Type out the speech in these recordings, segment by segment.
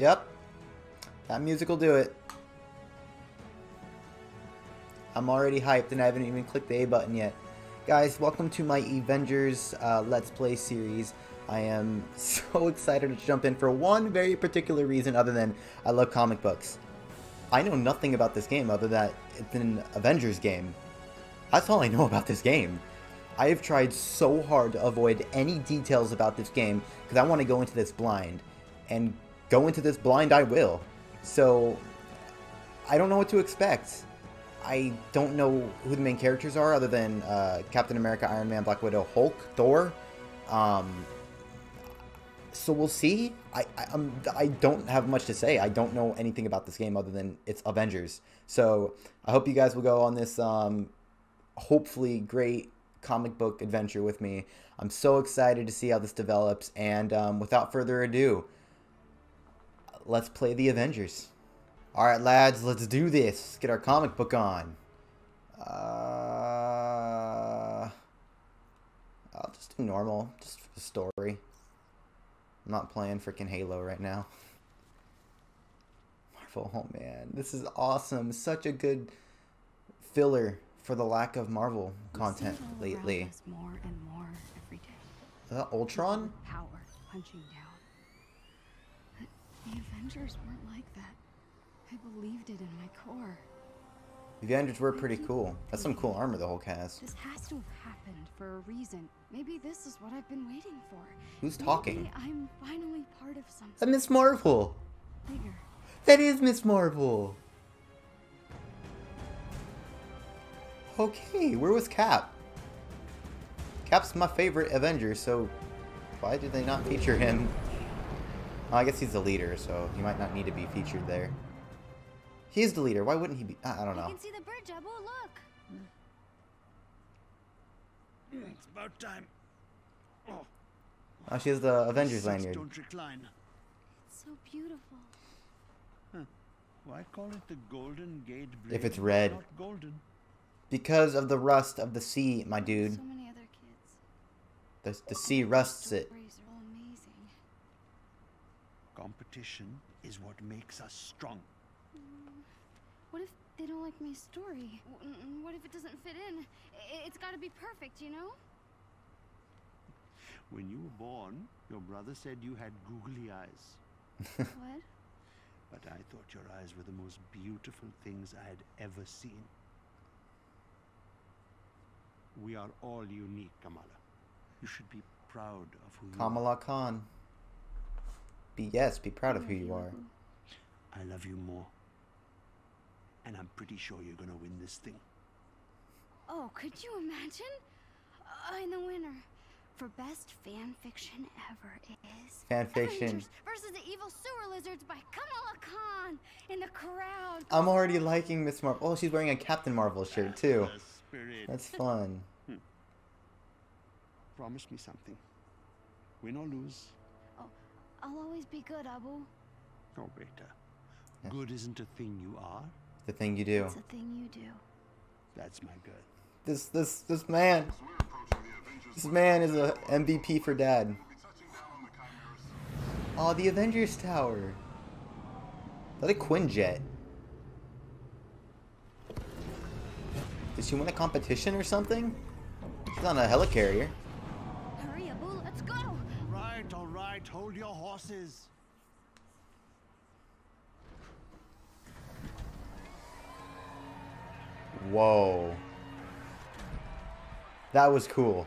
Yep. That music will do it. I'm already hyped and I haven't even clicked the A button yet. Guys, welcome to my Avengers uh, Let's Play series. I am so excited to jump in for one very particular reason other than I love comic books. I know nothing about this game other than it's an Avengers game. That's all I know about this game. I have tried so hard to avoid any details about this game because I want to go into this blind. And go into this blind I will. So, I don't know what to expect. I don't know who the main characters are other than uh, Captain America, Iron Man, Black Widow, Hulk, Thor. Um, so we'll see. I I, um, I don't have much to say. I don't know anything about this game other than it's Avengers. So I hope you guys will go on this um, hopefully great comic book adventure with me. I'm so excited to see how this develops. And um, without further ado, let's play the Avengers. All right, lads, let's do this. Let's get our comic book on. Uh, I'll just do normal, just for the story. I'm not playing freaking Halo right now. Marvel, oh man, this is awesome. Such a good filler for the lack of Marvel content lately. More and more every day. that Ultron? Power punching down. The Avengers weren't like that. I believed it in my core. The Avengers were pretty cool. That's some cool armor the whole cast. This has to have happened for a reason. Maybe this is what I've been waiting for. Who's Maybe talking? I'm finally part of something That Miss Marvel. bigger. That is Miss Marvel. Okay, where was Cap? Cap's my favorite Avenger, so why did they not feature him? Oh, I guess he's the leader, so he might not need to be featured there. He's the leader. Why wouldn't he be? I I don't You know. can see the bridge, Abu. Oh, look. Hmm. It's about time. Oh, Oh, she has the oh, Avengers seats lanyard. Don't recline. It's so beautiful. Why call it the Golden Gate Bridge? If it's red. Not golden. Because of the rust of the sea, my dude. So many other kids. The, the sea rusts it. Stories are all amazing. Competition is what makes us strong. Mm. What if they don't like my story? W- n- What if it doesn't fit in? It's got to be perfect, you know? When you were born, your brother said you had googly eyes. what? But I thought your eyes were the most beautiful things I had ever seen. We are all unique, Kamala. You should be proud of who you are. Kamala Khan. Be yes, be proud of who you are. I love you more. And I'm pretty sure you're gonna win this thing. Oh, could you imagine? I'm the winner. For best fan fiction ever is Fan fiction. Avengers versus the evil sewer lizards by Kamala Khan in the crowd. I'm already liking Miss Marvel. Oh, she's wearing a Captain Marvel shirt too. That's fun. Hmm. Promise me something. Win or lose. I'll always be good, Abu. Oh, Beta. Good isn't a thing you are. The thing you do. It's a thing you do. That's my good. This this this man. This man is a MVP for dad. Oh, the Avengers Tower. Is that a Quinjet? Did she win a competition or something? She's on a helicarrier. Hurry, Abu, let's go. Right, all right. Hold your horses. Whoa. That was cool.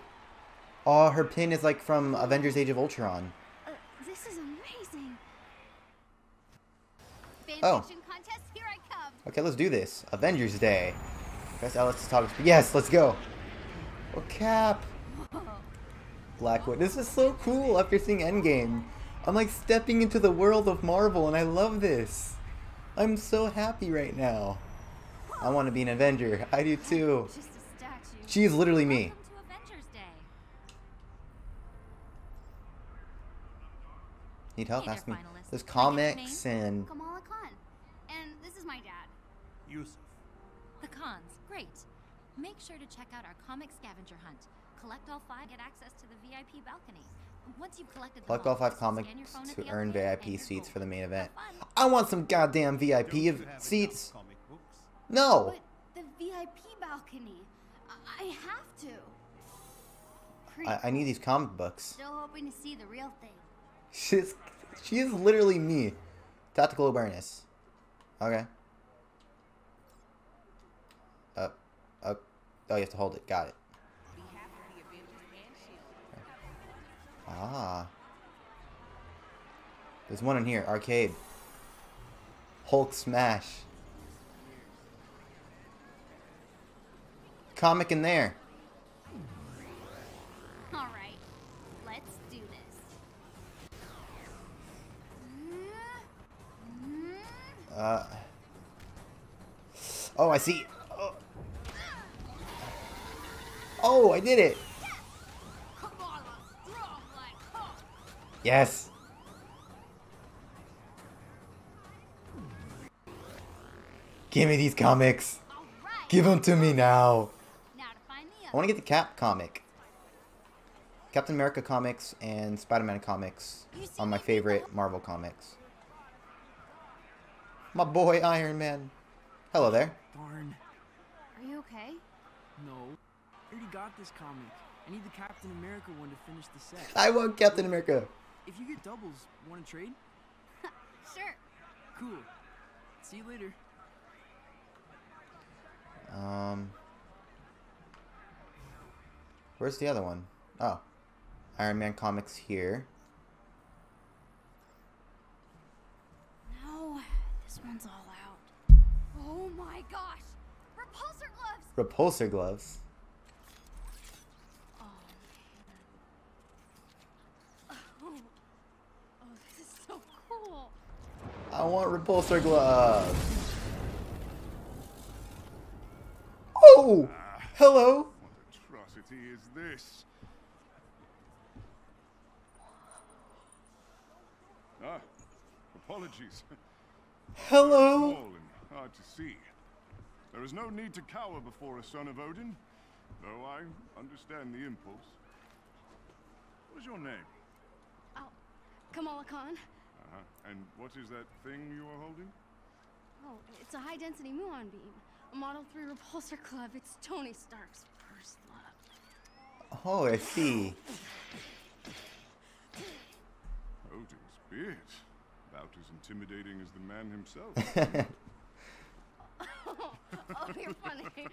Oh, her pin is like from Avengers Age of Ultron. Uh, this is amazing. Oh. contest, here I come. Okay, let's do this. Avengers Day. Best Alex talk. Yes, let's go. Oh, Cap. Blackwood. This is so cool after seeing Endgame. I'm like stepping into the world of Marvel and I love this. I'm so happy right now. I want to be an Avenger. I do too. Just a. She's literally me. Welcome to Avengers Day. Need help? Hey Ask me. finalists. There's Can I get your comics and Kamala Khan. And this is my dad. Yusuf. The cons, great. Make sure to check out our comic scavenger hunt. Collect all five, get access to the VIP balcony. Once you've collected the Collect all five comics scan your phone to earn VIP and you're seats for the main event. I want some goddamn VIP of seats. comic books? No. But the VIP balcony. I, I have to. I, I need these comic books. Still hoping to see the real thing. She's she is literally me. Tactical awareness. Okay. Up. Up. Oh, you have to hold it. Got it. Ah. There's one in here. Arcade. Hulk smash. Comic in there. All right, let's do this. Uh. Oh, I see. Oh. Oh, I did it. Yes. Give me these comics. Give them to me now. Now to find the I want to get the Cap comic. Captain America comics and Spider-Man comics are my favorite Marvel comics. My boy Iron Man. Hello there. Darn. Are you okay? No. I already got this comic. I need the Captain America one to finish the set. I want Captain America. If you get doubles, want to trade? Sure. Cool. See you later. Um, where's the other one? Oh, Iron Man comics here. No, this one's all out. Oh my gosh! Repulsor gloves! Repulsor gloves. Oh man. Oh, oh this is so cool. I want repulsor gloves. Oh, hello. What atrocity is this? Ah, apologies. Hello. Small and hard to see. There is no need to cower before a son of Odin, though I understand the impulse. What is your name? Oh, Kamala Khan. Uh-huh. And what is that thing you are holding? Oh, it's a high density muon beam. A Model 3 repulsor glove. It's Tony Stark's first love. Oh, I see. Odin's beard. About as intimidating as the man himself. oh, you're funny.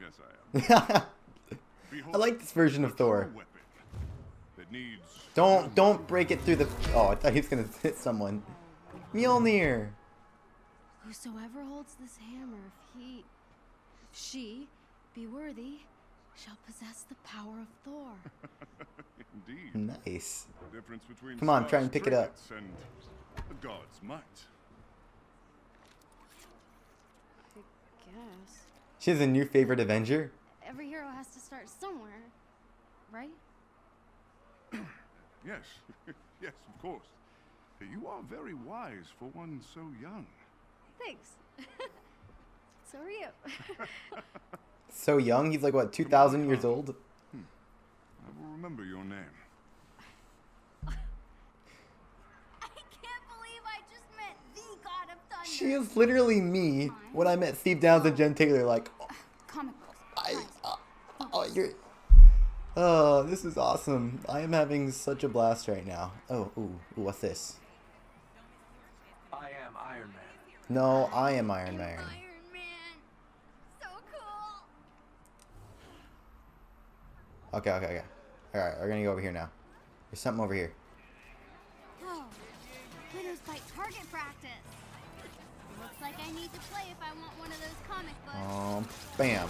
yes, I am. I like this version of Thor. that needs Don't don't break it through the. Oh, I thought he was gonna hit someone. Mjolnir. Whosoever holds this hammer, if he, if she, be worthy, shall possess the power of Thor. Indeed. Nice. The difference between Come on, try and pick it up. And the god's might. I guess. She's a new favorite Avenger. Every hero has to start somewhere, right? Yes, yes, of course. You are very wise for one so young. Thanks. so are you. So young. He's like what, two thousand years old. I will remember your name. I can't believe I just met the God of Thunder. She is literally me when I met Steve Downes and Jen Taylor. Like, Comic books. I, uh, oh, you're. Oh, this is awesome. I am having such a blast right now. Oh, ooh, ooh what's this? I am Iron Man. No, I am Iron Man. Iron Man. So cool. Okay, okay, okay. All right, we're gonna go over here now. There's something over here. Oh, Fight target practice. Looks like I need to play if I want one of those comic books. Um, bam,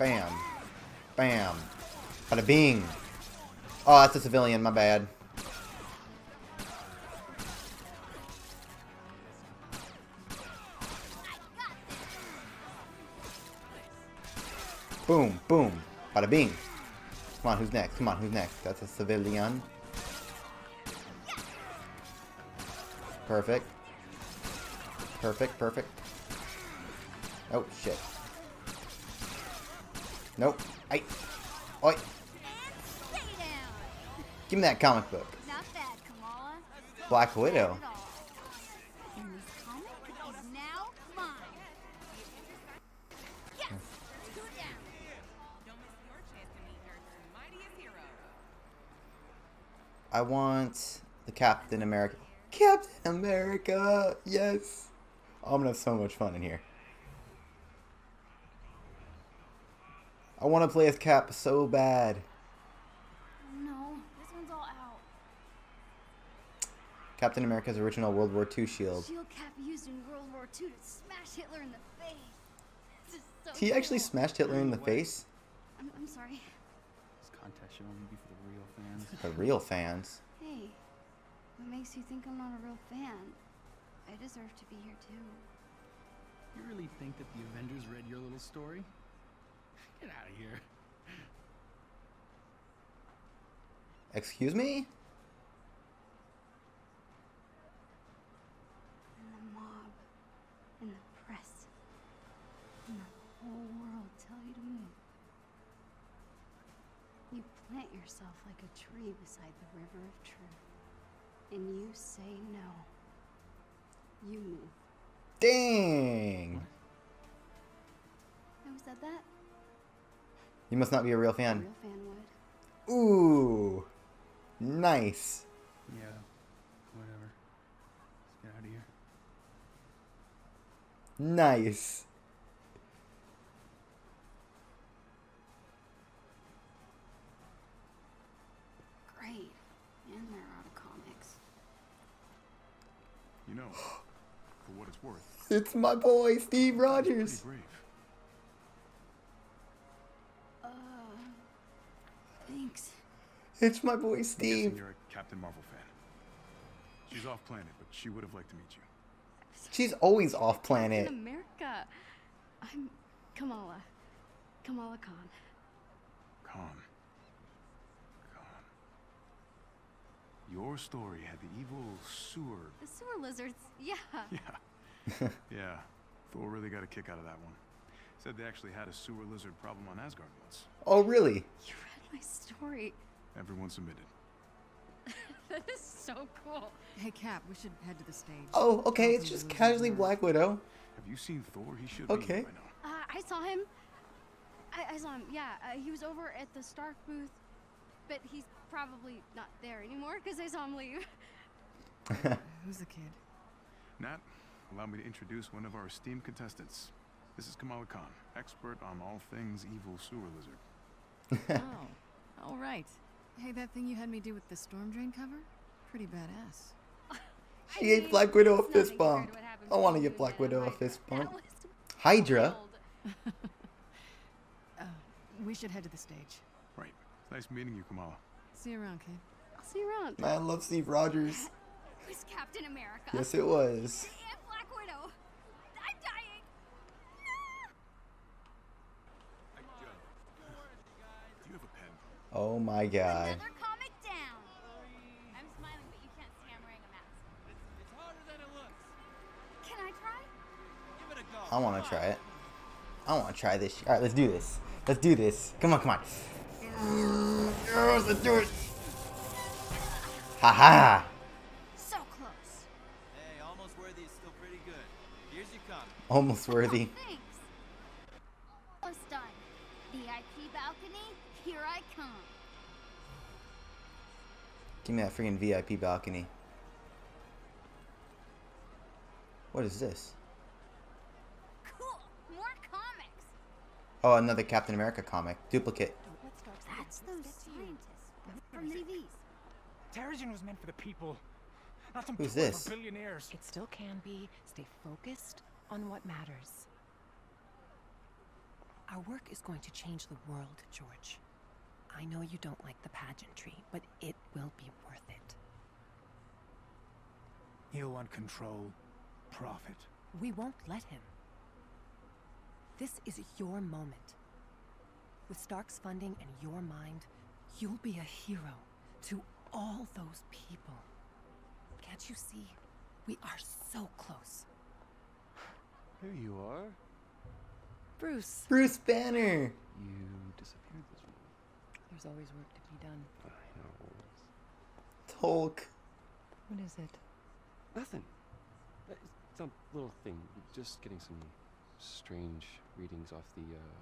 bam, bam. Bada bing. Oh, that's a civilian. My bad. Boom, boom. Bada bing. Come on, who's next? Come on, who's next? That's a civilian. Perfect. Perfect, perfect. Oh, shit. Nope. I. Oi. And stay down. Give me that comic book. Not bad, Kamala. Black Widow. I want the Captain America. Captain America! Yes! Oh, I'm gonna have so much fun in here. I want to play as Cap so bad. No, this one's all out. Captain America's original World War II shield. Shield cap used in World War II to smash Hitler in the face. This is so He actually cool. smashed Hitler in the face. The real fans. Hey, what makes you think I'm not a real fan? I deserve to be here too. You really think that the Avengers read your little story? Get out of here. Excuse me? And the mob, and the press, and the whole world You plant yourself like a tree beside the river of truth, and you say no. You move. Dang! Who said that? You must not be a real A fan. real fan would. Ooh! Nice. Yeah, whatever. Let's get out of here. Nice. You know, for what it's worth, It's my boy, Steve Rogers. brave. Uh. Thanks. It's my boy, Steve. you're a Captain Marvel fan. She's off planet, but she would have liked to meet you. She's always off In planet. America. I'm Kamala. Kamala Khan. Khan. Khan. Your story had the evil sewer. The sewer lizards, yeah. Yeah. yeah. Thor really got a kick out of that one. Said they actually had a sewer lizard problem on Asgard once. Oh, really? You read my story. Everyone submitted. That is so cool. Hey, Cap, we should head to the stage. Oh, okay. It's just casually. Black Widow. Have you seen Thor? He should Okay. be here. Uh, I saw him. I, I saw him, yeah. Uh, he was over at the Stark booth, but he's probably not there anymore because I saw him leave. Who's the kid? Nat, allow me to introduce one of our esteemed contestants. This is Kamala Khan, expert on all things evil sewer lizard. oh, all right. Hey, that thing you had me do with the storm drain cover? Pretty badass. She gave Black Widow a fist nothing bump. to what happened I want to between give Black Widow a fist That bump. Hydra? Uh, we should head to the stage. Right. Nice meeting you, Kamala. See you around, kid. I'll see you around. Man, I love Steve Rogers. It was Captain America. Yes, it was. And Black Widow. I'm dying. Do you have a pen? Oh my god. Another comic down. I'm smiling, but you can't see I'm wearing a mask. Can I try? I want to try it. I want to try this. All right, let's do this. Let's do this. Come on, come on. Yes, let's do it. Haha. So close. Hey, almost worthy is still pretty good. Here's your comic. Almost oh, worthy. Oh, thanks. Almost done. VIP balcony, here I come. Give me that freaking VIP balcony. What is this? Cool. More comics. Oh, another Captain America comic. Duplicate. That's those scientists from the TVs. Terrigen was meant for the people, not some Who's toy this? for billionaires. It still can be. Stay focused on what matters. Our work is going to change the world, George. I know you don't like the pageantry, but it will be worth it. He'll want control, profit. We won't let him. This is your moment. With Stark's funding and your mind, you'll be a hero to all those people. Can't you see? We are so close. Here you are. Bruce, Bruce Banner. You disappeared this morning. there's always work to be done. I know. Hulk. What is it? Nothing. It's a little thing. Just getting some strange readings off the uh,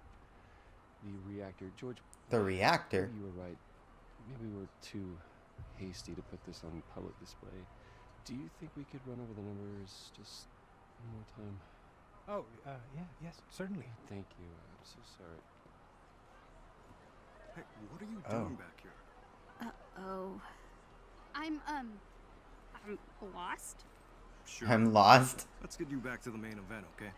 the reactor. George. The reactor? You were right. Maybe we were too hasty to put this on public display. Do you think we could run over the numbers just one more time? Oh, uh, yeah, yes, certainly. Thank you. I'm so sorry. Hey, what are you Oh. doing back here? Uh-oh. I'm, um, I'm lost. Sure. I'm lost. Let's get you back to the main event, okay?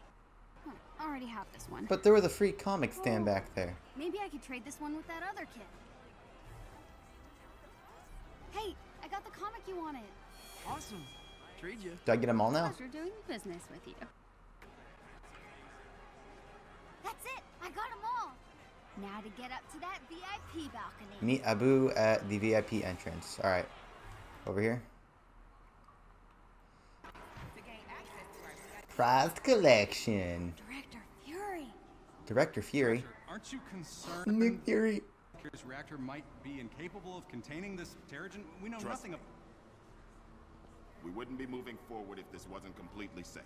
Huh, I already have this one. But there was a free comic stand back there. Maybe I could trade this one with that other kid. Hey, I got the comic you wanted. Awesome. Trade you. Do I get them all now? Pleasure doing business with you. That's it. I got them all. Now to get up to that VIP balcony. Meet Abu at the VIP entrance. Alright. Over here. Prized collection. Director Fury. Director Fury. Aren't you concerned Nick Fury. this reactor might be incapable of containing this Terrigen? We know Trust nothing me. of. We wouldn't be moving forward if this wasn't completely safe.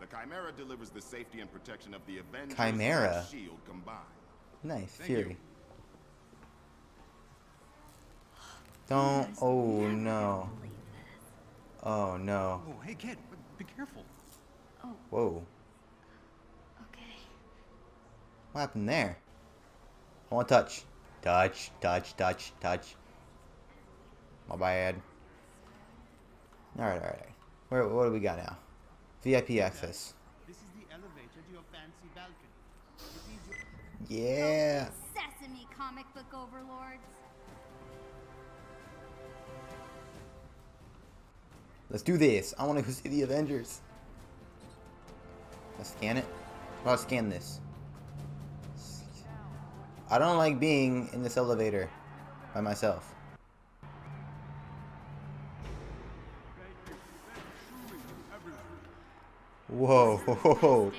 The Chimera delivers the safety and protection of the Avengers Chimera? and SHIELD combined. Nice. Thank Fury. you. Don't. Oh no. Oh no. Oh, hey kid, be careful. Oh. Whoa. Okay. What happened there? I want to touch. Touch, touch, touch, touch. My bad. Alright, alright. alright. Where, what do we got now? VIP access. This is the elevator to your fancy balcony. Your Yeah. Sesame comic book overlords. Let's do this. I want to go see the Avengers. Let's scan it. I'll scan this. I don't like being in this elevator by myself. Whoa, whoa, whoa.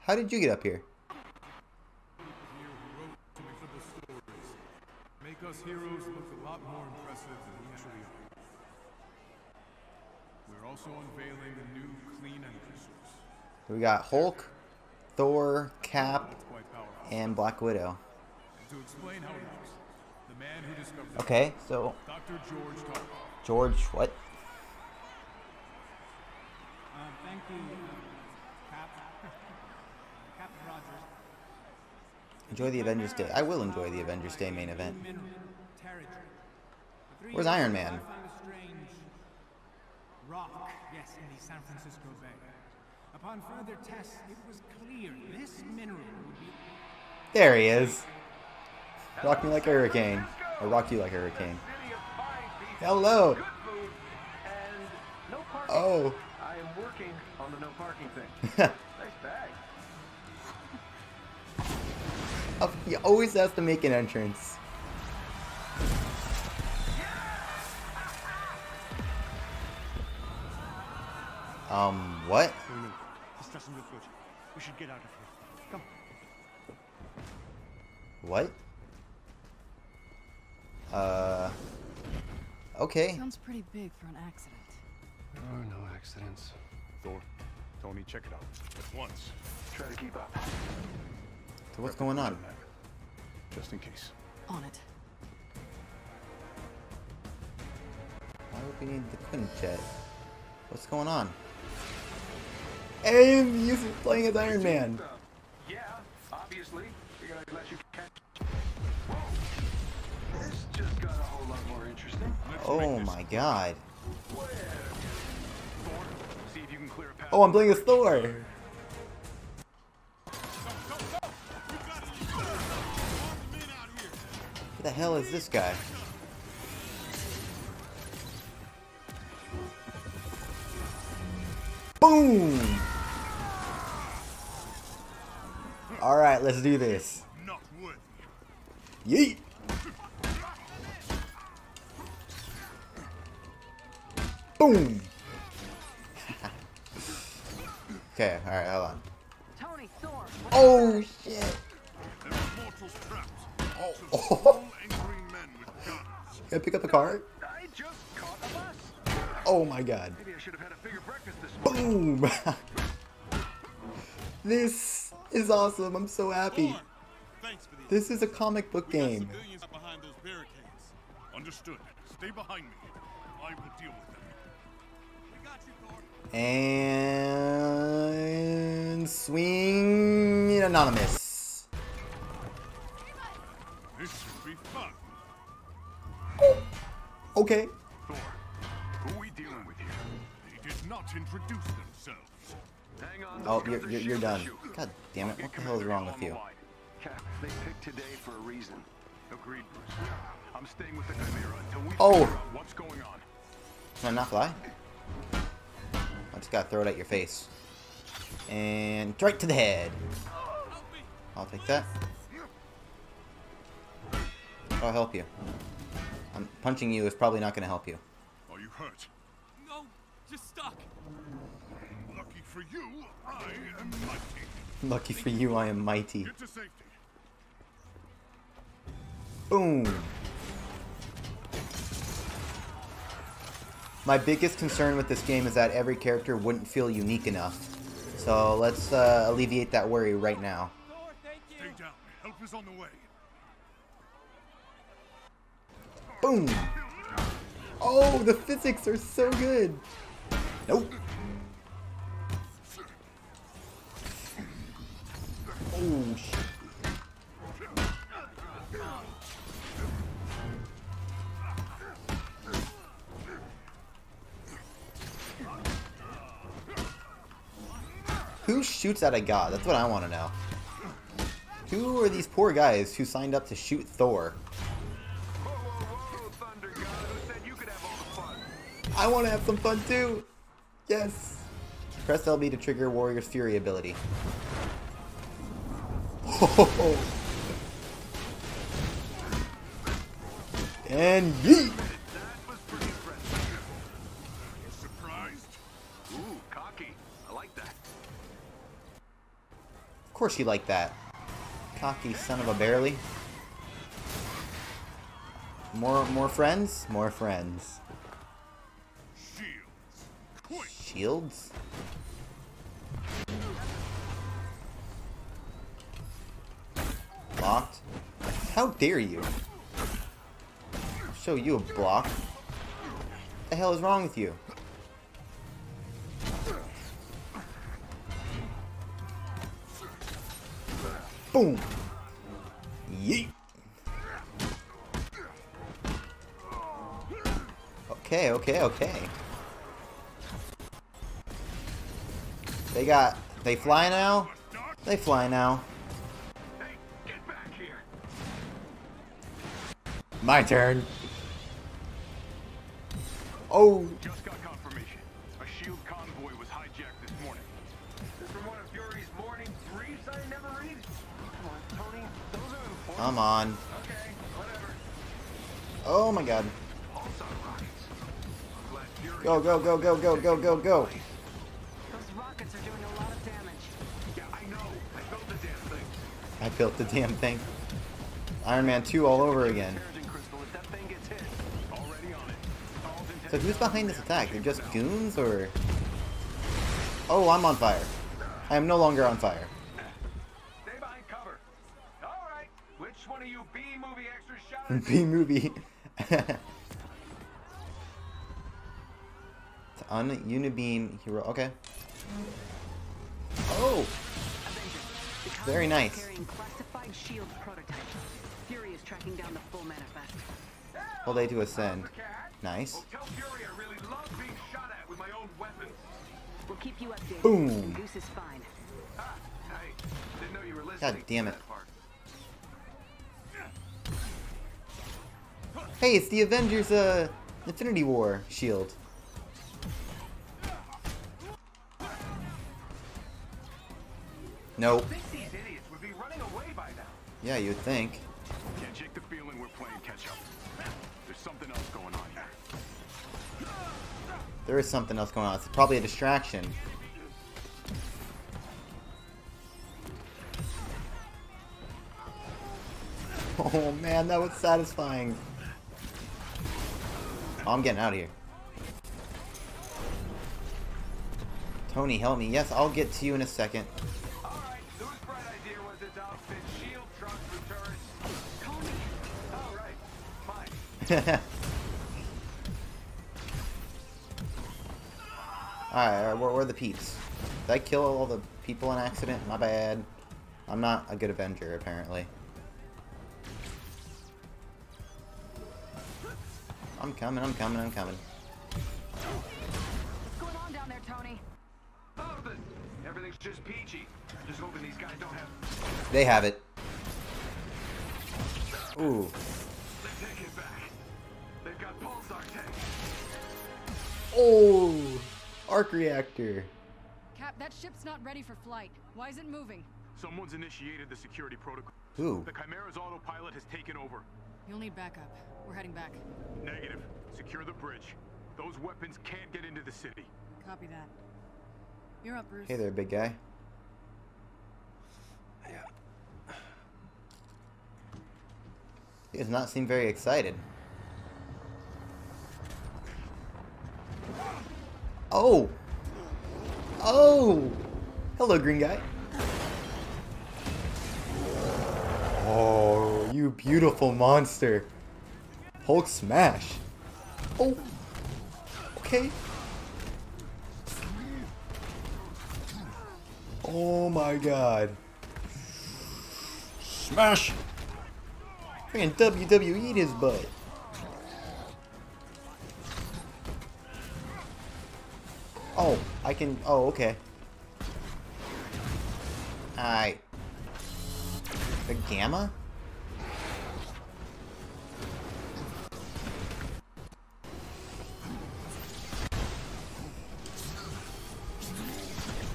How did you get up here? Make us heroes look a lot more impressive also unveiling a new clean energy source. We got Hulk, Thor, Cap, That's quite powerful. and Black Widow. And to explain how it works, the man who discovered Okay, so Dr. George Tark. George, what? Uh, thank you, Cap. Cap Rogers. Enjoy the Avengers Day. I will enjoy the Avengers Day main event. Mineral, Terrigen. For three Where's Iron Man? I found a strange rock, yes, in the San Francisco Bay. Upon further tests, it was clear this mineral would be There he is. Rock me like a hurricane. Or rock you like a hurricane. Hello. Oh. I am working on the no parking thing. Nice bag. he always has to make an entrance. Um, what? No, no. This doesn't look good. We should get out of here. Come. What? Uh. Okay. Sounds pretty big for an accident. There are no accidents. Thor, Tony, check it out. At once. Try to keep up. So what's going on? Just in case. On it. Why would we need the Quinjet? What's going on? And he's playing as Iron Man. Yeah, obviously. We're gonna let you catch. Whoa! This just got a whole lot more interesting. Oh my god. See if you can clear a path. Oh, I'm playing as Thor. Who the hell is this guy? Boom! Alright, let's do this. Not Yeet! Boom! okay, alright, hold on. Tony, Oh shit! There are mortals trapped. Oh. Some small and green men with guns. Can I pick up a car? I just caught a bus. Oh my god. Maybe I should have had a bigger is awesome. I'm so happy. This is a comic book game. Behind those barricades. Understood. Stay behind me. I will deal with them. We got you, Thor. And swing anonymous. This should be fun. Okay. Thor, who are we dealing with here? They did not introduce themselves. Hang on. Oh, you're, you're, you're done. God damn it. What the hell is wrong with you? Cap, they picked today for a reason. Agreed, Bruce. I'm staying with the Chimera until we Oh. what's going on. Can I not fly? I just gotta throw it at your face. And right to the head. I'll take that. I'll help you. I'm punching you is probably not gonna help you. Are you hurt? No, just stuck. Lucky for you, I am mighty. Lucky for you, I am mighty. Get to safety. Boom. My biggest concern with this game is that every character wouldn't feel unique enough. So let's uh, alleviate that worry right now. Stay down. Help is on the way. Boom. Oh, the physics are so good. Nope. Oh. Who shoots at a god? That's what I want to know. Who are these poor guys who signed up to shoot Thor? I want to have some fun too. Yes. Press LB to trigger Warrior's Fury ability. And yeet. Surprised? Ooh, cocky. I like that. Of course you like that. Cocky son of a barely. More more friends? More friends. Shields? Shields? Blocked? How dare you? I'll show you a block. What the hell is wrong with you? Boom! Yeet! Okay, okay, okay. They got... They fly now? They fly now. My turn. Oh, Just got confirmation. A shield convoy was hijacked this morning. From one of Fury's morning briefs I never read. Come on, Tony. Those are important. come on. Okay, whatever. Oh my god. Also rockets. I'm glad Fury Go, go, go, go, go, go, go, go. Those rockets are doing a lot of damage. Yeah, I know. I built the damn thing. I built the damn thing. Iron Man 2 all over again. Crystal, if that thing gets hit, already on it. All's in So who's behind this attack? They're just goons or... Oh, I'm on fire. I am no longer on fire. Stay behind cover. All right. Which one of you B movie extras shouted? B movie. It's on Unibeam hero. Okay. Oh! Very nice. Carrying classified shield prototypes. Fury is tracking down the full manifest. Hold A to ascend. Nice. Tell Fury I really love being shot at with my own weapons. We'll keep you updated. Boom. Goose is fine. Ah, hey, didn't know you were listening. God damn it. to that part. Hey, it's the Avengers, uh, Infinity War shield. Nope. Think these idiots would be running away by now. Yeah, you'd think. There is something else going on. It's probably a distraction. Oh man, that was satisfying. Oh, I'm getting out of here. Tony, help me. Yes, I'll get to you in a second. Alright, alright, where, where are the peeps? Did I kill all the people in accident? My bad. I'm not a good Avenger, apparently. I'm coming, I'm coming, I'm coming. What's going on down there, Tony? Nothing. Everything's just peachy. Just hoping these guys don't have. They have it. Ooh. They take it back. They've got pulsar tanks. Oh! Arc reactor. Cap, that ship's not ready for flight. Why is it moving? Someone's initiated the security protocol. Who? The Chimera's autopilot has taken over. You'll need backup. We're heading back. Negative. Secure the bridge. Those weapons can't get into the city. Copy that. You're up, Bruce. Hey there, big guy. Yeah. He does not seem very excited. Oh! Oh! Hello, green guy. Oh, you beautiful monster. Hulk smash. Oh. Okay. Oh my god. Smash! Freaking WWE his butt. I can. Oh, okay. Alright. The gamma?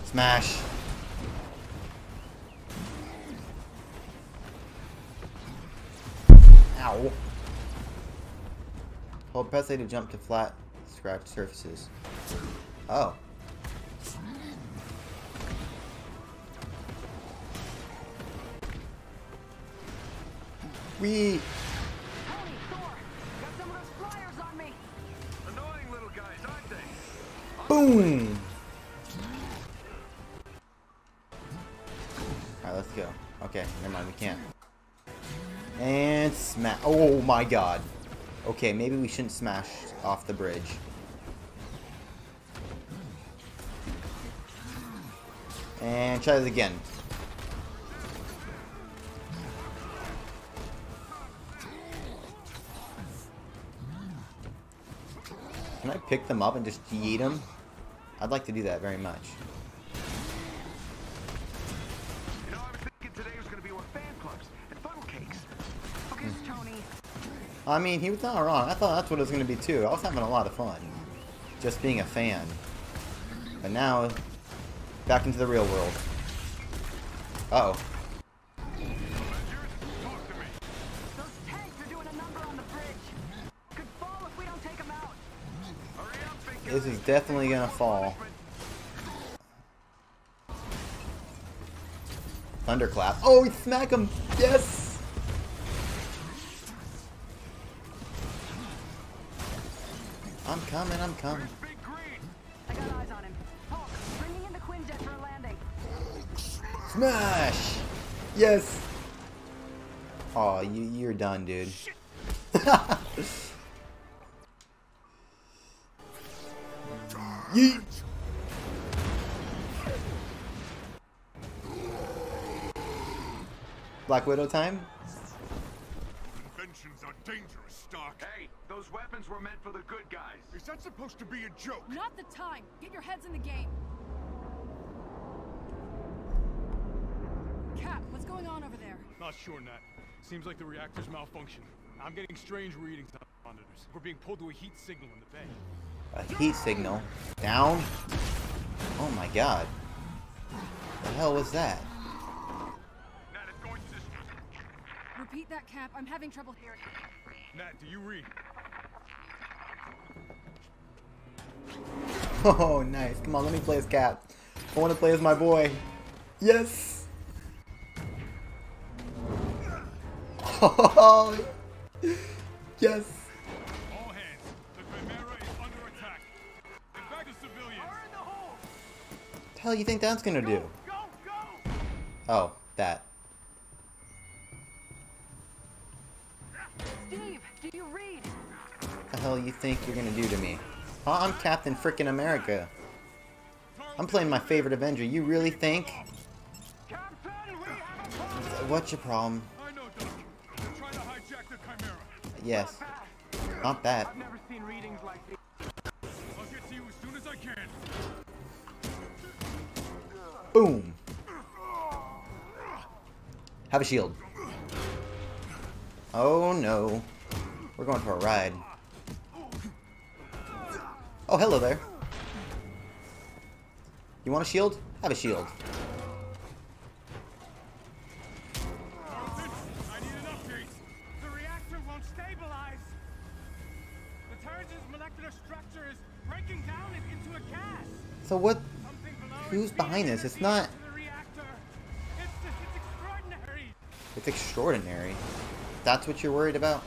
Smash. Ow. Hold press A to jump to flat, scratch surfaces. Oh. We. Boom! Alright, let's go. Okay, never mind, we can't. And smash. Oh my god. Okay, maybe we shouldn't smash off the bridge. And try this again. Pick them up and just yeet them? I'd like to do that very much. You know, I was thinking today was gonna be with fan clubs and funnel cakes. Okay, I mean, he was not wrong. I thought that's what it was going to be too. I was having a lot of fun. Just being a fan. But now, back into the real world. Uh oh This is definitely going to fall. Thunderclap. Oh, we smack him! Yes! I'm coming, I'm coming. I got eyes on him. Hulk, bringing in the Quinjet for a landing. Smash! Yes! Oh, you, you're done, dude. Yeet! Black Widow time? Inventions are dangerous, Stark. Hey, those weapons were meant for the good guys. Is that supposed to be a joke? Not the time. Get your heads in the game. Cap, what's going on over there? Not sure, Nat. Seems like the reactor's malfunctioned. I'm getting strange readings on the monitors. We're being pulled to a heat signal in the bay. A heat signal. Down? Oh my god. What the hell was that? Repeat that, Cap. I'm having trouble hearing. Nat, do you read? Oh, nice. Come on, let me play as Cap. I want to play as my boy. Yes! Oh, yes! Hell you think that's gonna do? Oh, that. Steve, do you read? What the hell you think you're gonna do to me? Huh? I'm Captain Frickin' America. I'm playing my favorite Avenger. You really think? What's your problem? I know, Doc. They're trying to hijack the Chimera. Yes. Not that. Have a shield. Oh no. We're going for a ride. Oh, hello there. You want a shield? Have a shield. I need an update. The reactor won't stabilize. The turret's molecular structure is breaking down into a gas. So what? Who's behind this? It's not. It's extraordinary. That's what you're worried about?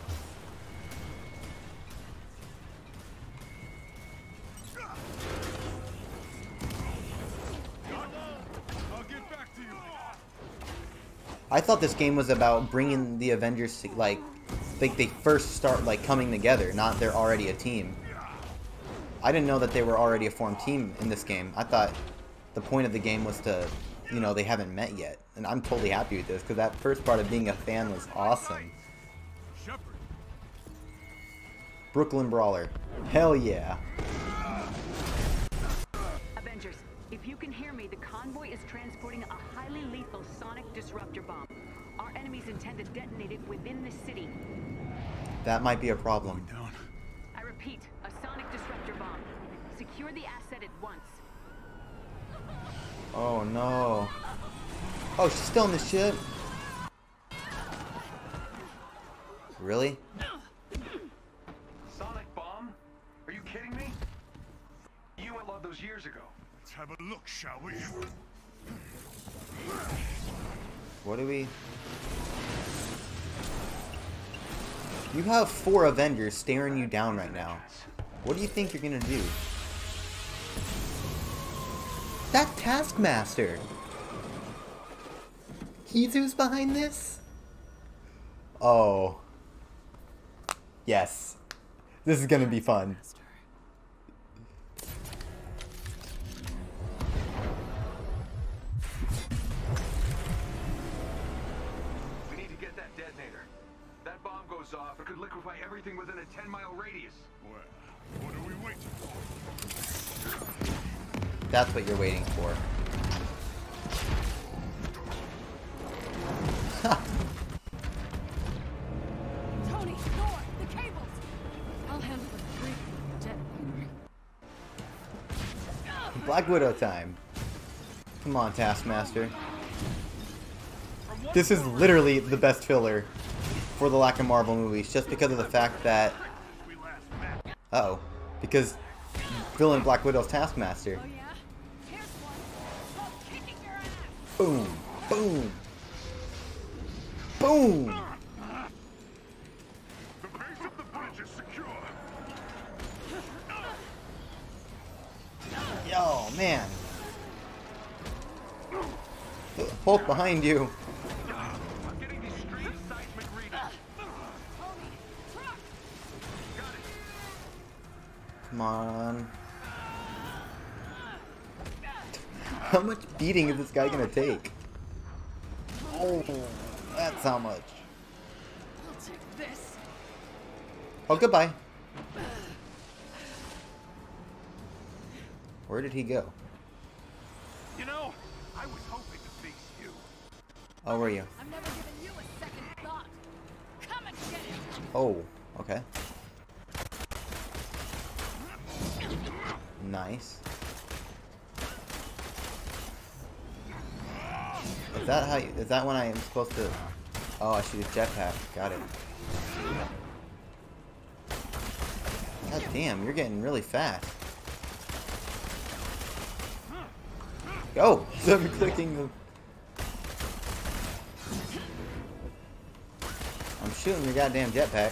I thought this game was about bringing the Avengers to, like, like they first start like coming together, not they're already a team. I didn't know that they were already a formed team in this game. I thought the point of the game was to, you know, they haven't met yet, and I'm totally happy with this because that first part of being a fan was awesome. Brooklyn Brawler, hell yeah! Avengers, if you can hear me, the convoy is transporting a highly lethal sonic disruptor bomb. Our enemies intend to detonate it within the city. That might be a problem. I repeat, a sonic disruptor bomb. Secure the asset at once. Oh no! Oh, she's still in the ship. Really? Sonic bomb? Are you kidding me? You outlawed those years ago. Let's have a look, shall we? What do we... You have four Avengers staring you down right now. What do you think you're gonna do? That Taskmaster! He's who's behind this? Oh. Yes. This is gonna be fun. We need to get that detonator. That bomb goes off, it could liquefy everything within a 10 mile radius. Well, what are we waiting for? That's what you're waiting for. Tony, Thor, the cables! I'll handle the freak with the jet Black Widow time. Come on, Taskmaster. This is literally the best filler for the lack of Marvel movies, just because of the fact that... Uh oh Because villain Black Widow's Taskmaster. Boom! Boom! Boom! The base of the bridge is secure. Yo, man. Hulk behind you. I'm getting these strange seismic readings. Come on. How much beating is this guy gonna take? Oh, that's how much. I'll take this. Oh, goodbye. Where did he go? You know, I was hoping to face you. Oh, were you? I'm never giving you a second thought. Come and get it. Oh, okay. Nice. Is that how? You, is that when I am supposed to? Oh, I shoot a jetpack. Got it. God damn, you're getting really fast. Oh, Go! I'm clicking the. I'm shooting your goddamn jetpack.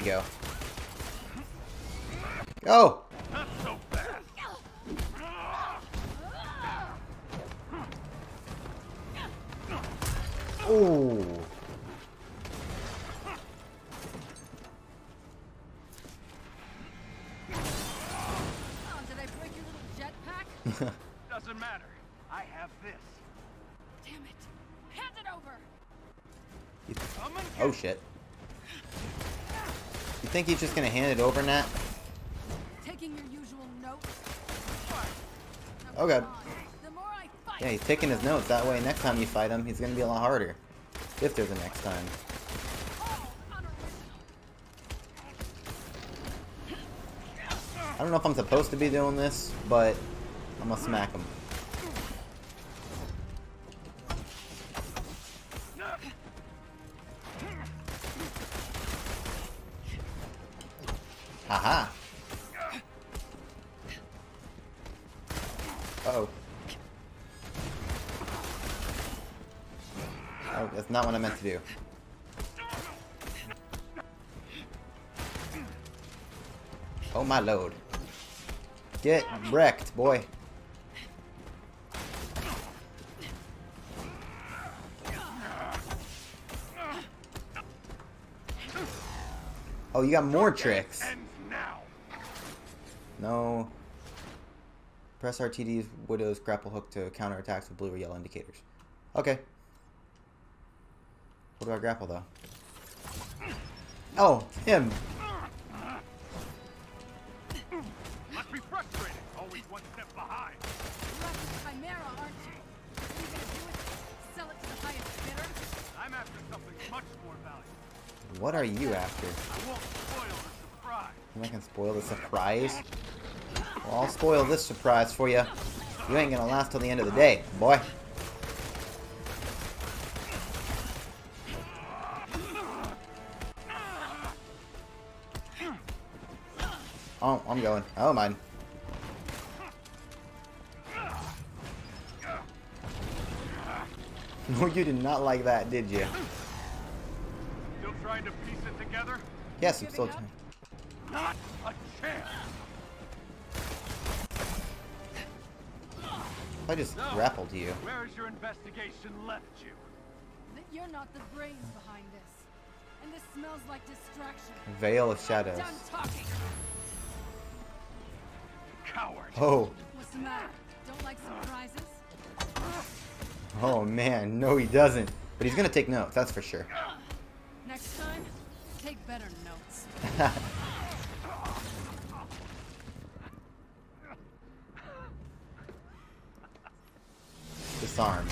We go. Go! Think he's just gonna hand it over, Nat? Taking your usual notes. Oh god. The more I fight, Yeah, he's taking his notes. That way, next time you fight him, he's gonna be a lot harder. If there's a next time. I don't know if I'm supposed to be doing this, but I'm gonna smack him. To do. Oh my lord. Get wrecked, boy. Oh, you got more tricks. No. Press RTD's Widow's grapple hook to counter attacks with blue or yellow indicators. Okay. What do I grapple though? Oh, him. Must be frustrating. Always one step behind. Chimera, aren't you? You gonna do it? Sell it to the highest bidder? I'm after something much more valuable. What are you after? I won't spoil the surprise. I'm not gonna spoil the surprise. Well, I'll spoil this surprise for you. You ain't gonna last till the end of the day, boy. Oh, I'm going. Oh, mine. No, you did not like that, did you? Still trying to piece it together? Yes, I'm still trying. Not a chance. I just So, grappled you. Where's your investigation left you? That you're not the brains behind this. And this smells like distraction. Veil of Shadows. Done talking. Coward. Oh, What's the matter? Don't like surprises? oh man, no he doesn't. But he's gonna take notes, that's for sure. Next time, take better notes. Disarm.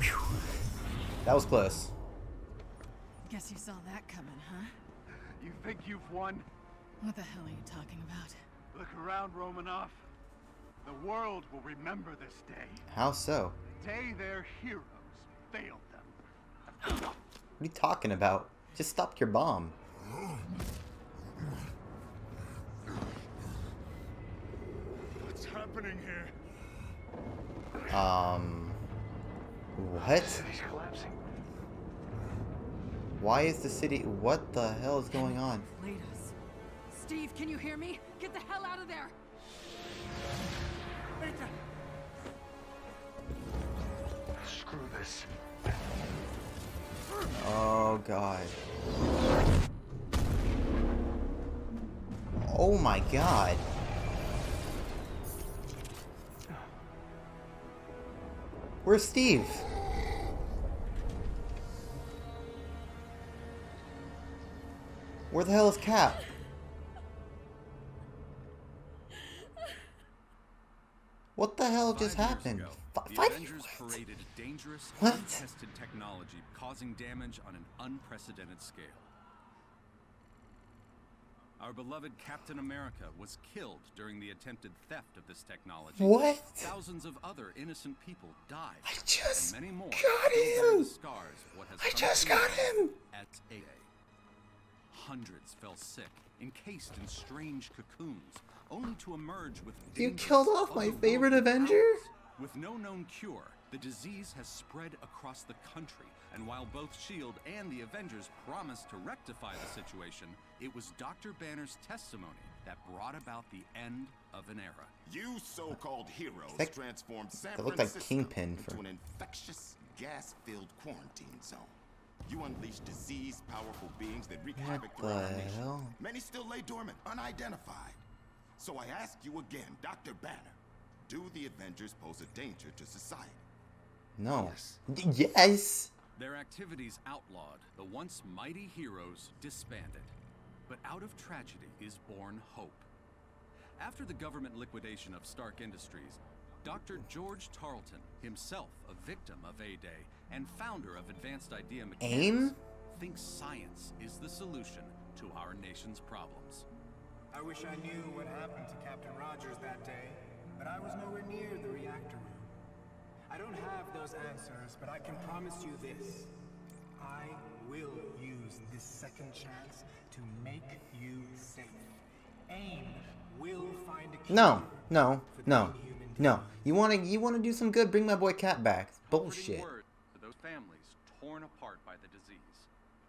Phew. That was close. Guess you saw that coming, huh? You think you've won? What the hell are you talking about? Look around, Romanoff. The world will remember this day. How so? The day their heroes failed them. What are you talking about? Just stop your bomb. What's happening here? Um. What? He's collapsing. Why is the city. What the hell is going on? Steve, can you hear me? Get the hell out of there! Screw this. Oh god. Oh my god. Where's Steve? Where the hell is Cap? What the hell just Five happened? ago, Fi- the Avengers paraded dangerous, What? untested technology, causing damage on an unprecedented scale. Our beloved Captain America was killed during the attempted theft of this technology. What? Thousands of other innocent people died. I just many more got him. scars what I just got him. At A. Hundreds fell sick, encased in strange cocoons, only to emerge with You killed off my favorite Avenger? With no known cure, The disease has spread across the country, and while both S.H.I.E.L.D. and the Avengers promised to rectify the situation, it was Dr. Banner's testimony that brought about the end of an era. You so-called heroes That- transformed San that looked like Francisco Kingpin into an infectious, gas-filled quarantine zone. You unleashed disease, powerful beings that wreak havoc throughout our the nation. Many still lay dormant, unidentified. So I ask you again, Dr. Banner, do the Avengers pose a danger to society? No. Y- Yes. Their activities outlawed, the once mighty heroes disbanded. But out of tragedy is born hope. After the government liquidation of Stark Industries, Dr. George Tarleton, himself a victim of A-Day and founder of Advanced Idea Mechanics, AIM? thinks science is the solution to our nation's problems. I wish I knew what happened to Captain Rogers that day, but I was nowhere near the reactor room. I don't have those answers, but I can promise you this. I will use this second chance to make you safe. AIM will find a cure. No. No. No. No. You want to you want to do some good? Bring my boy Cap back. Bullshit. Word to those families torn apart by the disease.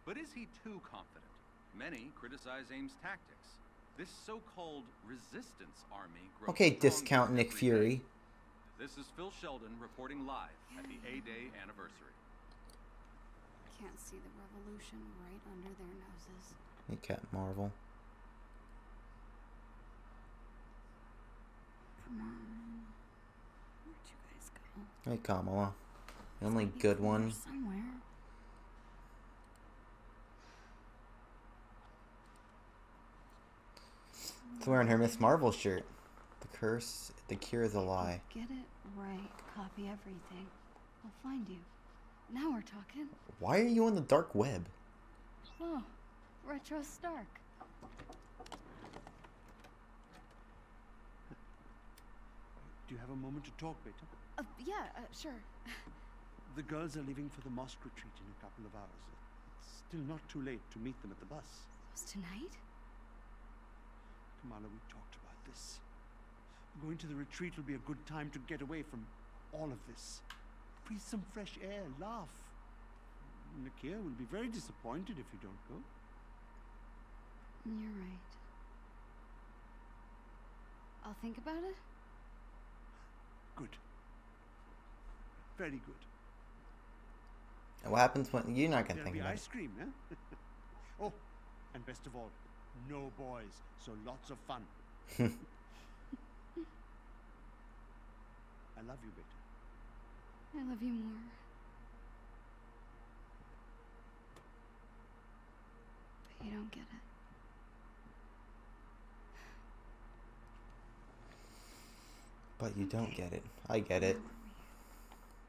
But is he too confident? Many criticize AIM's tactics. This so-called resistance army grows Okay, discount Nick. Fury. This is Phil Sheldon reporting live at the A-Day anniversary. Can't see the revolution right under their noses. Hey, Cat Marvel. Come on. Where'd you guys go? Hey, Kamala. The only good one. Somewhere. She's wearing her Miss Marvel shirt. The curse, the cure is a lie. Get it right. Copy everything. I'll find you. Now we're talking. Why are you on the dark web? Oh, Retro Stark. Do you have a moment to talk, Beta? Uh, yeah, uh, sure. The girls are leaving for the mosque retreat in a couple of hours. It's still not too late to meet them at the bus. It Was tonight? Kamala, we talked about this. Going to the retreat will be a good time to get away from all of this. Breathe some fresh air, laugh. Nakia will be very disappointed if you don't go. You're right. I'll think about it. Good. Very good. And what happens when you're not gonna There'll think be about ice cream, eh? oh, and best of all, no boys, so lots of fun. I love you, Beta. I love you more. But you don't get it. but you don't get it. I get it.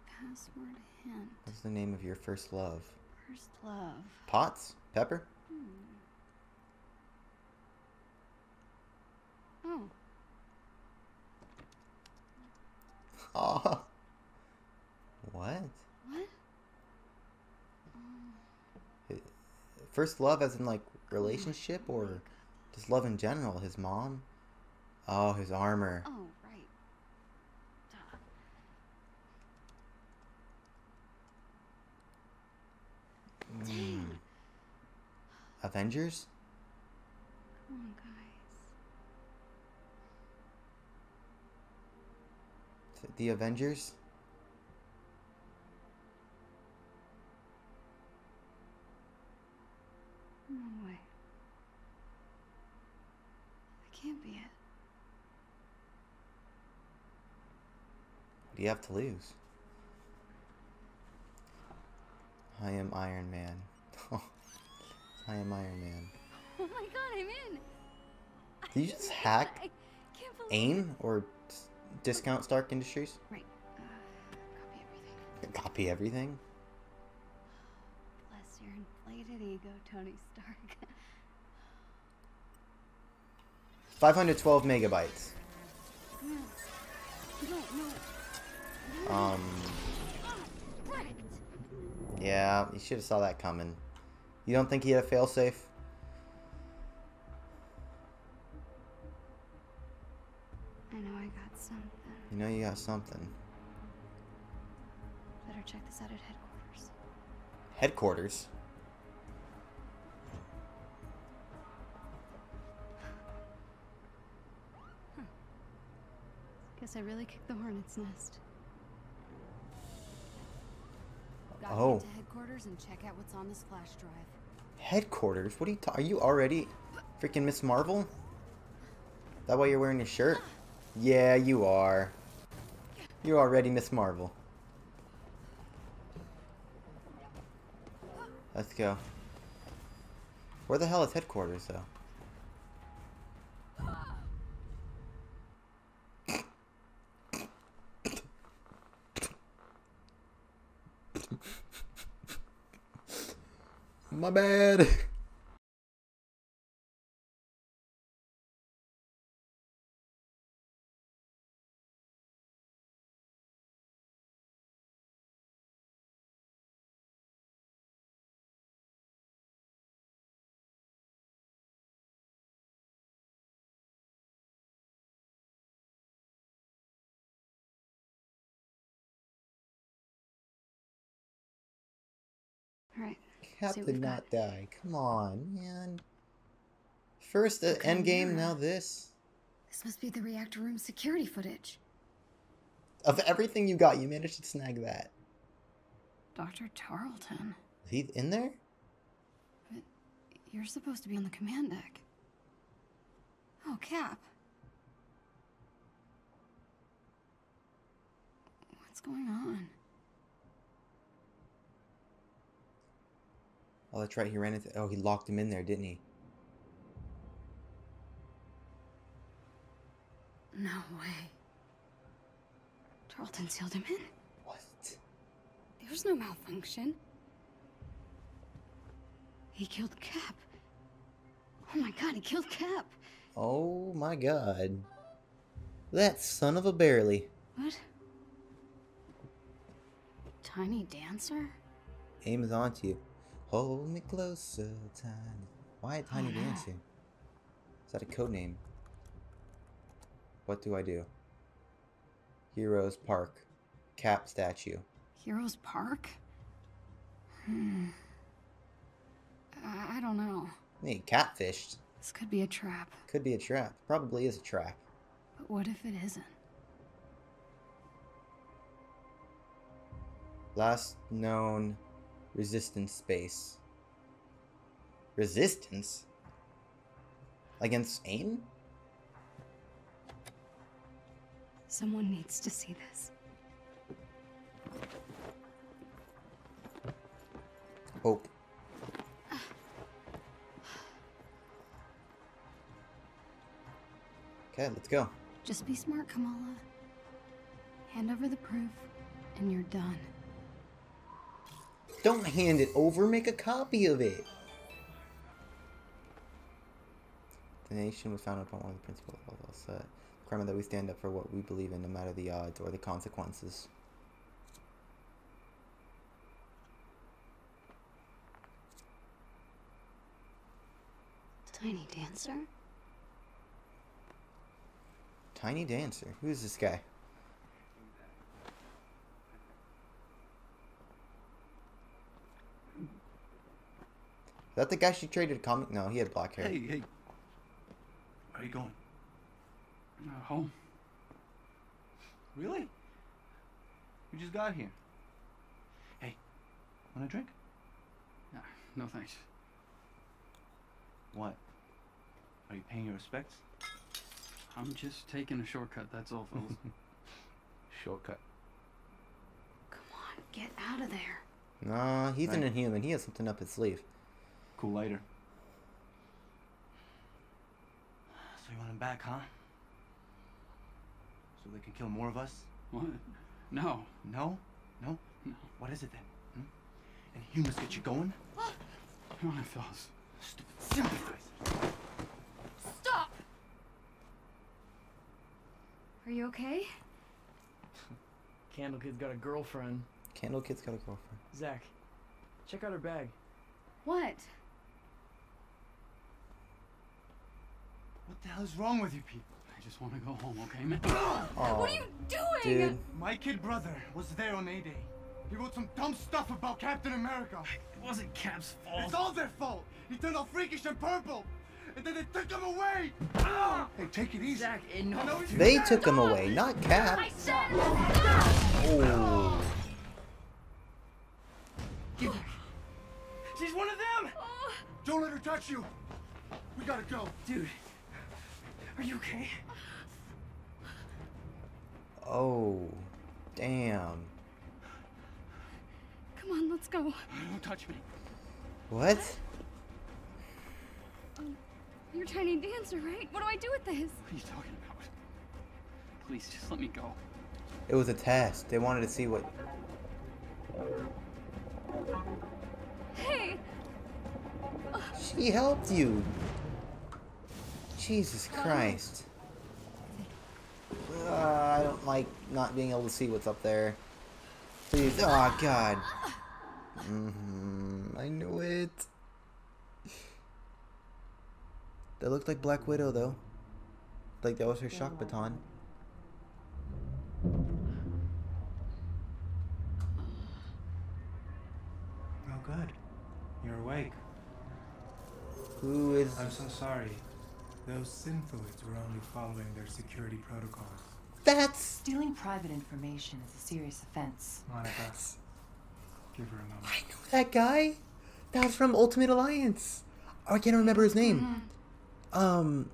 Password hint. What's the name of your first love? First love. Potts? Pepper? Hmm. Oh. Aw. What? What? First love as in like relationship or just love in general? His mom? Oh, his armor. Oh, right. Duh. Mm. Avengers? Come on, guys. The Avengers? No way. That can't be it. What do you have to lose? I am Iron Man. I am Iron Man. Oh my god, I'm in! Did you just hack I believe AIM or discount Stark Industries? Right. Uh, copy everything. Copy everything? Bless your inflated ego, Tony Stark. 512 megabytes. no. No, no. Um, yeah, you should have saw that coming. You don't think he had a failsafe? You know you got something. Better check this out at headquarters. Headquarters. Guess I really kicked the hornet's nest. Gotta Oh. to headquarters and check out what's on this flash drive. Headquarters? What are you Are you already freaking Miss Marvel? That why you're wearing a shirt? Yeah, you are. You're already Miss Marvel. Let's go. Where the hell is headquarters, though? My bad. Cap did not die. Come on, man. First uh, the end game, now this. This must be the reactor room security footage. Of everything you got, you managed to snag that. Dr. Tarleton, Is he in there? But you're supposed to be on the command deck. Oh, Cap. What's going on? Oh, that's right. He ran into. Oh, he locked him in there, didn't he? No way. Tarleton sealed him in? What? There's no malfunction. He killed Cap. Oh my god, he killed Cap. Oh my god. That son of a barely. What? Tiny dancer? Aim is on to you. Hold me closer, tiny. Why a tiny dancer? Is that a code name? What do I do? Heroes Park. Cap statue. Heroes Park? Hmm. I, I don't know. Hey, catfished. This could be a trap. Could be a trap. Probably is a trap. But what if it isn't? Last known resistance space. Resistance? Against AIM? Someone needs to see this. Hope. Okay, let's go. Just be smart, Kamala. Hand over the proof, and you're done. Don't hand it over, make a copy of it. The nation was founded upon one of the principles of all set. Requirement that we stand up for what we believe in, no matter the odds or the consequences. Tiny dancer? Tiny Dancer. Who's this guy? That the guy she traded a comic? No, he had black hair. Hey, hey. Where are you going? Uh, home. Really? You just got here. Hey, want a drink? Nah, no thanks. What? Are you paying your respects? I'm just taking a shortcut, that's all, fellas. Shortcut. Come on, get out of there. Nah, he's an inhuman. He has something up his sleeve. Cool lighter. So you want him back, huh? So they can kill more of us? What? No. No? No? No. What is it then? Hmm? Inhumans get you going? Come on, fellas. Sympathize. Stop! Are you okay? Candle Kid's got a girlfriend. Candle Kid's got a girlfriend. Zach, check out her bag. What? What the hell is wrong with you people? I just want to go home, okay, man? Aw, What are you doing? Dude, My kid brother was there on A-Day. He wrote some dumb stuff about Captain America. It wasn't Cap's fault. It's all their fault. He turned all freakish and purple. And then they took him away. Ah! Hey, take it easy. Zach, enough. They took him away, not Cap. I said. Oh. Give her. She's one of them! Don't let her touch you. We gotta go. Dude, are you okay? Oh. Damn. Come on, let's go. Don't touch me. What? Um, you're tiny dancer, right? What do I do with this? What are you talking about? Please, just let me go. It was a test. They wanted to see what. Hey! She helped you. Jesus Christ. Uh, I don't like not being able to see what's up there. Please. Oh, God. hmm I knew it. That looked like Black Widow, though. Like that was her shock baton. Oh, good. You're awake. Who is. I'm so sorry. Those synthoids were only following their security protocols. That's. Stealing private information is a serious offense. Monica, give her a moment. I know That guy? That's from Ultimate Alliance. Oh, I can't remember his name. Um.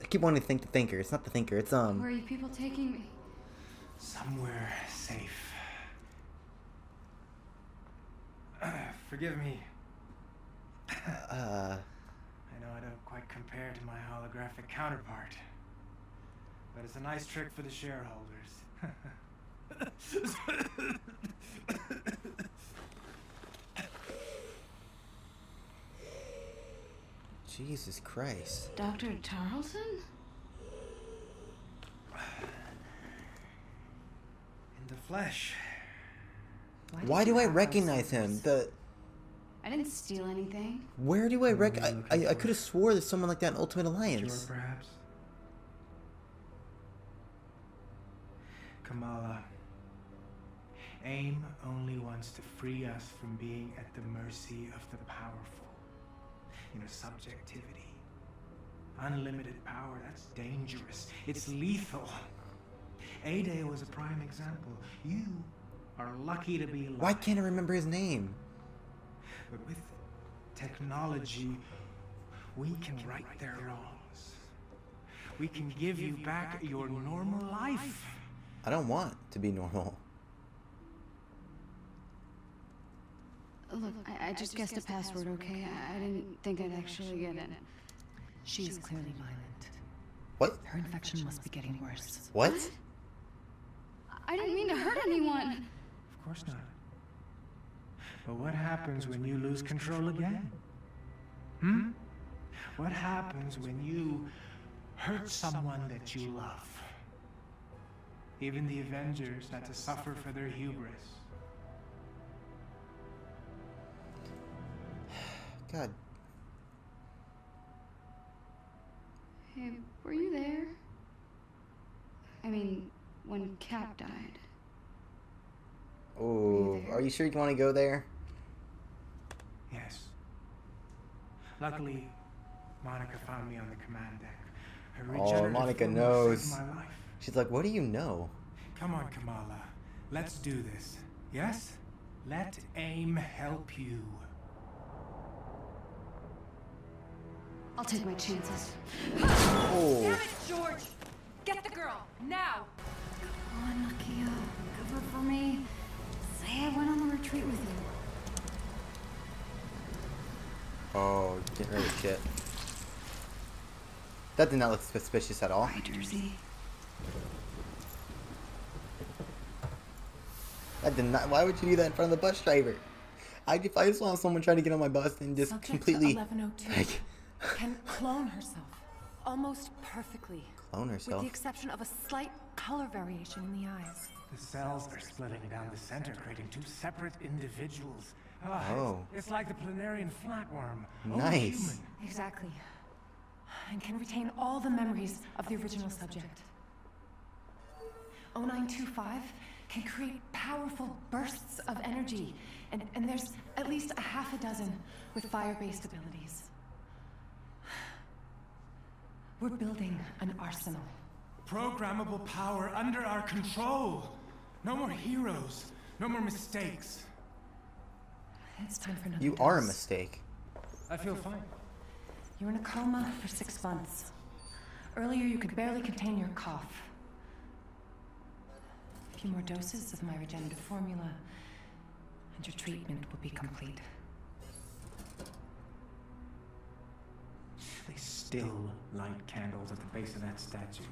I keep wanting to think the Thinker. It's not the Thinker. It's, um. Where are you people taking me? Somewhere safe. Forgive me. Uh. I know I don't quite compare to my holographic counterpart. But it's a nice trick for the shareholders. Jesus Christ. Dr. Tarleton? In the flesh. Why do I recognize him? The I didn't steal anything. where do I rec? I I, I could have swore there's someone like that in Ultimate Sure, Alliance. perhaps. Kamala. AIM only wants to free us from being at the mercy of the powerful. You know, subjectivity. Unlimited power, that's dangerous. It's lethal. A-Day was a prime example. You are lucky to be alive. Why can't I remember his name? But with technology, we can right their wrongs. We can give you back your normal life. I don't want to be normal. Look, I, I just guessed a password, okay? I, I didn't think I'd actually get in it. She is clearly violent. What? Her infection must be getting worse. What? I didn't mean to hurt anyone. Of course not. But what happens when you lose control again? Hmm? What happens when you hurt someone that you love? Even the Avengers had to suffer for their hubris. God. Hey, were you there? I mean, when Cap died. Oh, are you sure you want to go there? Yes. Luckily, Monica found me on the command deck. Her Oh, regenerative Monica knows. saved my life. She's like, what do you know? Come on, Kamala. Let's do this. Yes? Let AIM help you. I'll take my chances. Oh. Damn it, George! Get the girl, now! Come on, Nakia. Cover for me. Say I went on the retreat with you. Oh, getting rid of shit. That did not look suspicious at all. Jersey. That did not. Why would you do that in front of the bus driver? I, if I saw someone trying to get on my bus and just Subject completely to 1102 like, can clone herself almost perfectly. clone herself. With the exception of a slight color variation in the eyes. The cells are splitting down the center, creating two separate individuals. Ah, it's- Oh. It's, like the planarian flatworm. only Nice. human. Exactly. And can retain all the memories of the original subject. 0925 can create powerful bursts of energy, and, and there's at least a half a dozen with fire-based abilities. We're building an arsenal. Programmable power under our control. No more heroes. No more mistakes. It's time for another You are a mistake. I feel fine. You were in a coma for six months. Earlier, you could barely contain your cough. A few more doses of my regenerative formula, and your treatment will be complete. They still light candles at the base of that statue.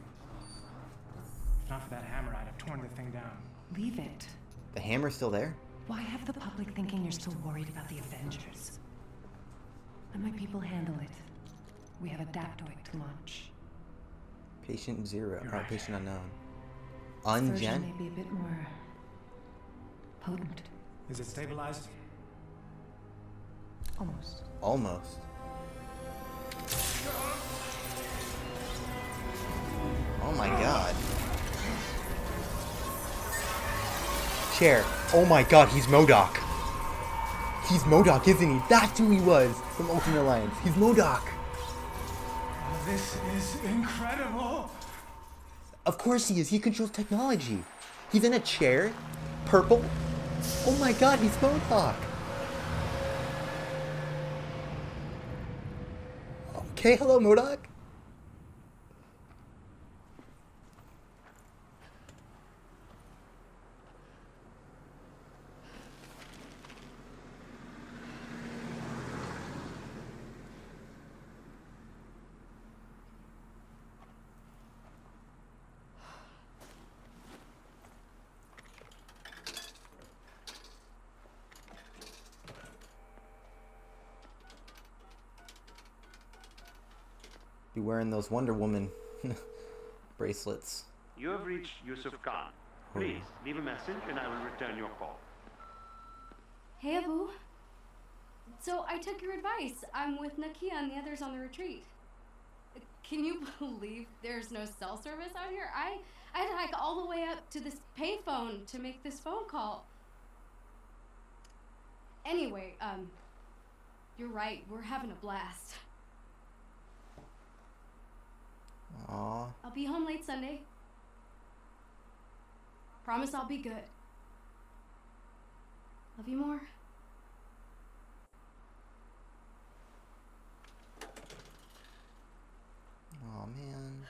If not for that hammer, I'd have torn the thing down. Leave it. The hammer's still there? Why have the public thinking you're still worried about the Avengers? Let my people handle it. We have Adaptoid to launch. Patient zero. You're Oh, right. patient unknown. This version Ungen? may be a bit more potent. Is it stabilized? Almost. Almost. Oh my god. Chair. Oh my god, he's MODOK. He's MODOK, isn't he? That's who he was from Ultimate Alliance. He's MODOK. This is incredible. Of course he is. He controls technology. He's in a chair. Purple. Oh my god, he's MODOK. Okay, hello, MODOK. Be wearing those Wonder Woman bracelets. You have reached Yusuf Khan. Please leave a message and I will return your call. Hey, Abu. So I took your advice. I'm with Nakia and the others on the retreat. Can you believe there's no cell service out here? I I had to hike all the way up to this payphone to make this phone call. Anyway, um, you're right. We're having a blast. Aw. I'll be home late Sunday. Promise I'll be good. Love you more. Oh man.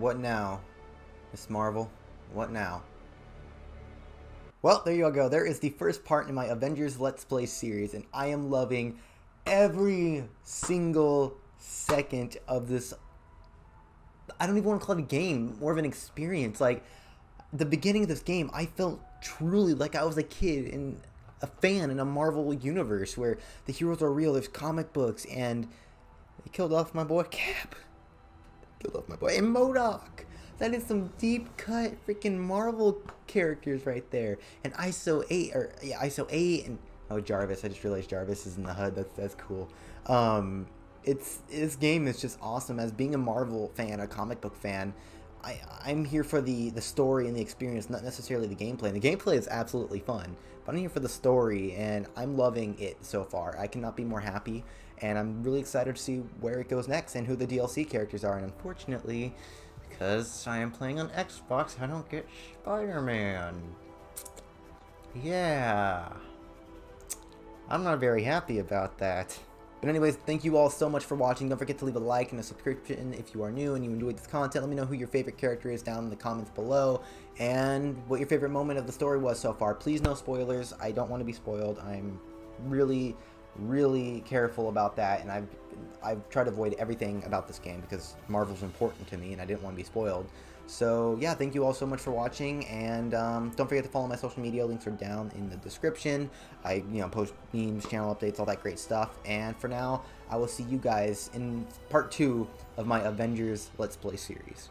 What now? Miss Marvel, what now? Well, there you go. There is the first part in my Avengers Let's Play series, and I am loving every single second of this. I don't even want to call it a game, more of an experience. Like, the beginning of this game, I felt truly like I was a kid and a fan in a Marvel universe where the heroes are real, there's comic books, and they killed off my boy Cap. Killed off my boy. And MODOK! That is some deep cut freaking Marvel characters right there. And ISO 8, or yeah, ISO 8, and oh, Jarvis. I just realized Jarvis is in the HUD. That's that's cool. Um, it's this game is just awesome. As being a Marvel fan, a comic book fan, I I'm here for the the story and the experience, not necessarily the gameplay. And the gameplay is absolutely fun, but I'm here for the story, and I'm loving it so far. I cannot be more happy, and I'm really excited to see where it goes next and who the DLC characters are. And unfortunately, because I am playing on Xbox, I don't get Spider-Man. Yeah. I'm not very happy about that. But anyways, thank you all so much for watching. Don't forget to leave a like and a subscription if you are new and you enjoyed this content. Let me know who your favorite character is down in the comments below and what your favorite moment of the story was so far. Please no spoilers. I don't want to be spoiled. I'm really, really careful about that and I've I've tried to avoid everything about this game because Marvel's important to me and I didn't want to be spoiled. So yeah, thank you all so much for watching, and um, don't forget to follow my social media. Links are down in the description. I you know post memes, channel updates, all that great stuff. And for now, I will see you guys in part two of my Avengers Let's Play series.